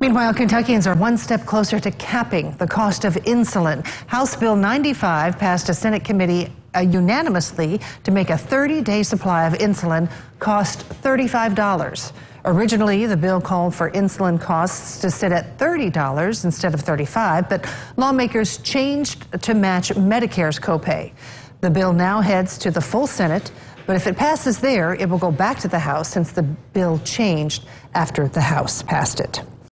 Meanwhile, Kentuckians are one step closer to capping the cost of insulin. House Bill 95 passed a Senate committee uh, unanimously to make a 30-day supply of insulin cost $35. Originally, the bill called for insulin costs to sit at $30 instead of $35, but lawmakers changed to match Medicare's copay. The bill now heads to the full Senate, but if it passes there, it will go back to the House since the bill changed after the House passed it.